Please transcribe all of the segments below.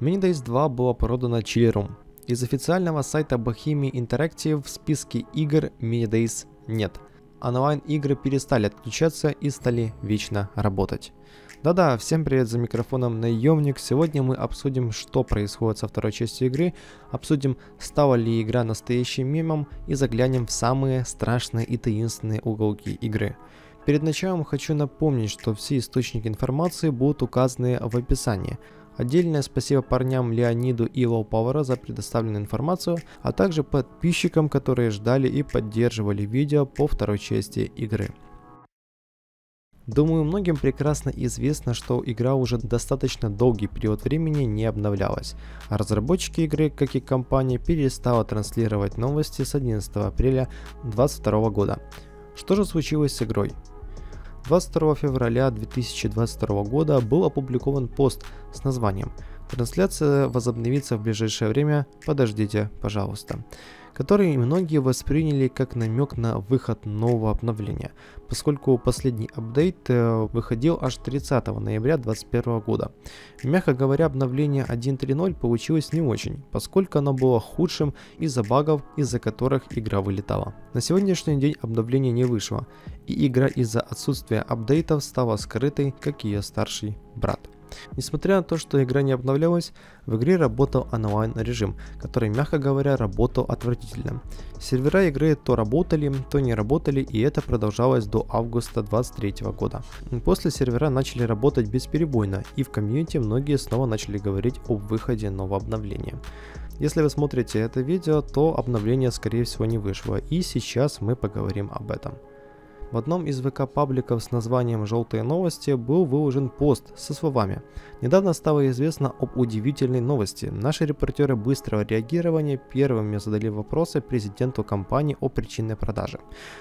Mini 2 было продано Chili Из официального сайта Bohemia Interactive в списке игр Mini нет. Онлайн-игры перестали отключаться и стали вечно работать. Да-да, всем привет за микрофоном Наемник. Сегодня мы обсудим, что происходит со второй частью игры, обсудим, стала ли игра настоящим мемом и заглянем в самые страшные и таинственные уголки игры. Перед началом хочу напомнить, что все источники информации будут указаны в описании. Отдельное спасибо парням Леониду и Лоу Пауэра за предоставленную информацию, а также подписчикам, которые ждали и поддерживали видео по второй части игры. Думаю, многим прекрасно известно, что игра уже достаточно долгий период времени не обновлялась, а разработчики игры, как и компания, перестала транслировать новости с 11 апреля 2022 года. Что же случилось с игрой? 22 февраля 2022 года был опубликован пост с названием «Трансляция возобновится в ближайшее время, подождите, пожалуйста» который многие восприняли как намек на выход нового обновления, поскольку последний апдейт э, выходил аж 30 ноября 2021 года. Мягко говоря, обновление 1.3.0 получилось не очень, поскольку оно было худшим из-за багов, из-за которых игра вылетала. На сегодняшний день обновление не вышло, и игра из-за отсутствия апдейтов стала скрытой, как ее старший брат. Несмотря на то, что игра не обновлялась, в игре работал онлайн режим, который, мягко говоря, работал отвратительно. Сервера игры то работали, то не работали, и это продолжалось до августа 2023 года. После сервера начали работать бесперебойно, и в комьюнити многие снова начали говорить об выходе нового обновления. Если вы смотрите это видео, то обновление скорее всего не вышло, и сейчас мы поговорим об этом. В одном из ВК-пабликов с названием «Желтые новости» был выложен пост со словами «Недавно стало известно об удивительной новости. Наши репортеры быстрого реагирования первыми задали вопросы президенту компании о причине продажи».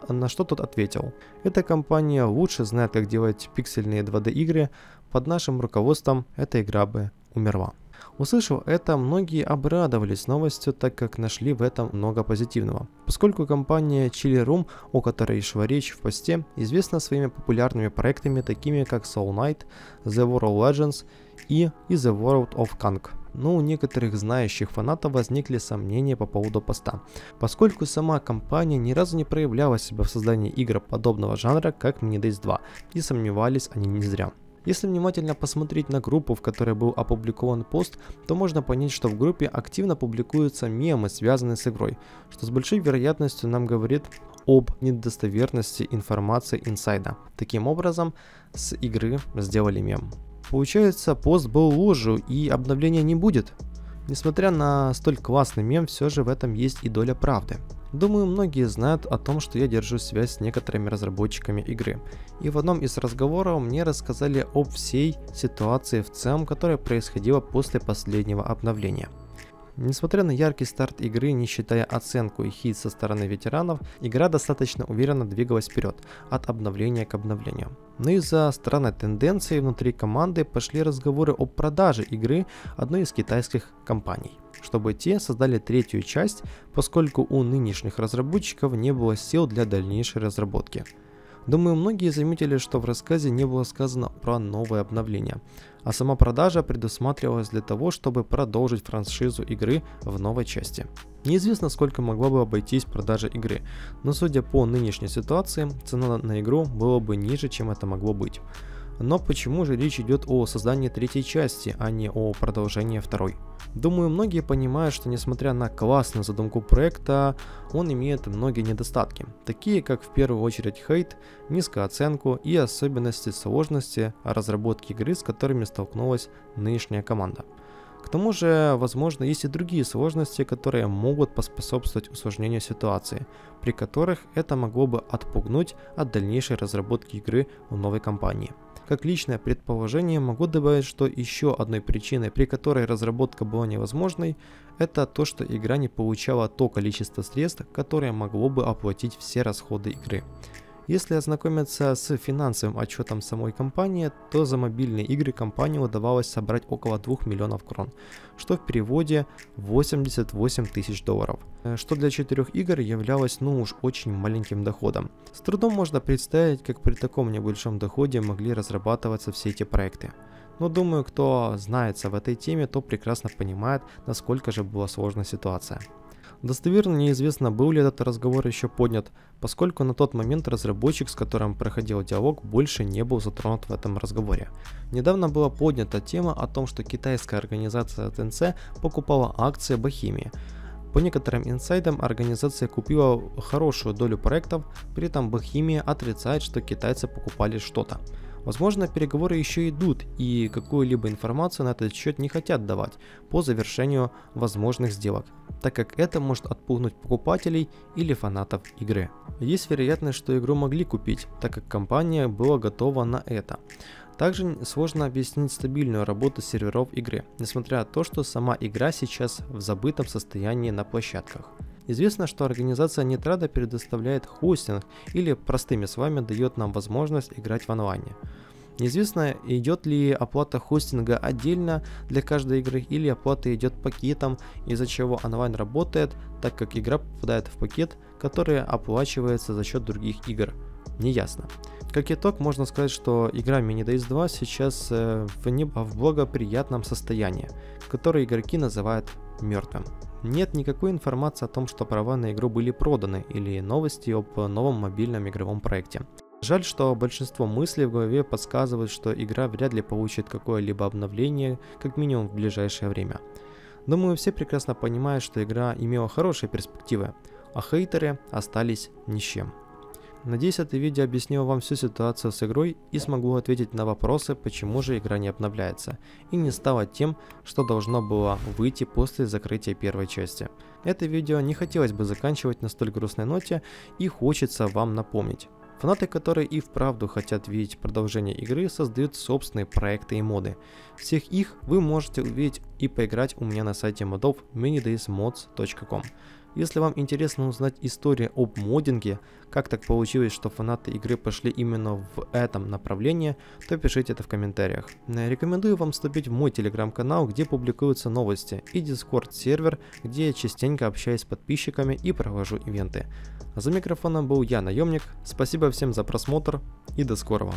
На что тот ответил «Эта компания лучше знает, как делать пиксельные 2D-игры. Под нашим руководством эта игра бы умерла». Услышав это, многие обрадовались новостью, так как нашли в этом много позитивного. Поскольку компания Chili Room, о которой шла речь в посте, известна своими популярными проектами, такими как Soul Knight, The World Legends и, The World of Kang. Но у некоторых знающих фанатов возникли сомнения по поводу поста, поскольку сама компания ни разу не проявляла себя в создании игр подобного жанра, как Mini Days 2, и сомневались они не зря. Если внимательно посмотреть на группу, в которой был опубликован пост, то можно понять, что в группе активно публикуются мемы, связанные с игрой, что с большой вероятностью нам говорит об недостоверности информации инсайда. Таким образом, с игры сделали мем. Получается, пост был ложью и обновления не будет. Несмотря на столь классный мем, все же в этом есть и доля правды. Думаю, многие знают о том, что я держу связь с некоторыми разработчиками игры. И в одном из разговоров мне рассказали об всей ситуации в целом, которая происходила после последнего обновления. Несмотря на яркий старт игры, не считая оценку и хит со стороны ветеранов, игра достаточно уверенно двигалась вперед, от обновления к обновлению. Но из-за странной тенденции внутри команды пошли разговоры о продаже игры одной из китайских компаний чтобы те создали третью часть, поскольку у нынешних разработчиков не было сил для дальнейшей разработки. Думаю, многие заметили, что в рассказе не было сказано про новое обновление, а сама продажа предусматривалась для того, чтобы продолжить франшизу игры в новой части. Неизвестно, сколько могла бы обойтись продажа игры, но судя по нынешней ситуации, цена на игру была бы ниже, чем это могло быть. Но почему же речь идет о создании третьей части, а не о продолжении второй? Думаю, многие понимают, что несмотря на классную задумку проекта, он имеет многие недостатки, такие как в первую очередь хейт, низкую оценку и особенности сложности разработки игры, с которыми столкнулась нынешняя команда. К тому же, возможно, есть и другие сложности, которые могут поспособствовать усложнению ситуации, при которых это могло бы отпугнуть от дальнейшей разработки игры в новой компании. Как личное предположение могу добавить, что еще одной причиной, при которой разработка была невозможной, это то, что игра не получала то количество средств, которое могло бы оплатить все расходы игры. Если ознакомиться с финансовым отчетом самой компании, то за мобильные игры компании удавалось собрать около 2 миллионов крон, что в переводе 88 тысяч долларов, э, что для четырех игр являлось ну уж очень маленьким доходом. С трудом можно представить, как при таком небольшом доходе могли разрабатываться все эти проекты. Но думаю, кто знается в этой теме, то прекрасно понимает, насколько же была сложная ситуация. Достоверно неизвестно, был ли этот разговор еще поднят, поскольку на тот момент разработчик, с которым проходил диалог, больше не был затронут в этом разговоре. Недавно была поднята тема о том, что китайская организация ТНЦ покупала акции Бохимии. По некоторым инсайдам организация купила хорошую долю проектов, при этом Бохимия отрицает, что китайцы покупали что-то. Возможно, переговоры еще идут и какую-либо информацию на этот счет не хотят давать по завершению возможных сделок, так как это может отпугнуть покупателей или фанатов игры. Есть вероятность, что игру могли купить, так как компания была готова на это. Также сложно объяснить стабильную работу серверов игры, несмотря на то, что сама игра сейчас в забытом состоянии на площадках. Известно, что организация Нитрада предоставляет хостинг или простыми словами дает нам возможность играть в онлайне. Неизвестно, идет ли оплата хостинга отдельно для каждой игры или оплата идет пакетом, из-за чего онлайн работает, так как игра попадает в пакет, который оплачивается за счет других игр. Неясно. Как итог, можно сказать, что игра Mini Days 2 сейчас э, в, не, в благоприятном состоянии, который игроки называют мертвым. Нет никакой информации о том, что права на игру были проданы или новости об новом мобильном игровом проекте. Жаль, что большинство мыслей в голове подсказывают, что игра вряд ли получит какое-либо обновление, как минимум в ближайшее время. Думаю, все прекрасно понимают, что игра имела хорошие перспективы, а хейтеры остались ни с чем. Надеюсь, это видео объяснило вам всю ситуацию с игрой и смогу ответить на вопросы, почему же игра не обновляется, и не стало тем, что должно было выйти после закрытия первой части. Это видео не хотелось бы заканчивать на столь грустной ноте и хочется вам напомнить. Фанаты, которые и вправду хотят видеть продолжение игры, создают собственные проекты и моды. Всех их вы можете увидеть и поиграть у меня на сайте модов minidaysmods.com. Если вам интересно узнать историю об моддинге, как так получилось, что фанаты игры пошли именно в этом направлении, то пишите это в комментариях. Рекомендую вам вступить в мой телеграм-канал, где публикуются новости, и дискорд сервер, где я частенько общаюсь с подписчиками и провожу ивенты. За микрофоном был я, Наемник, спасибо всем за просмотр и до скорого.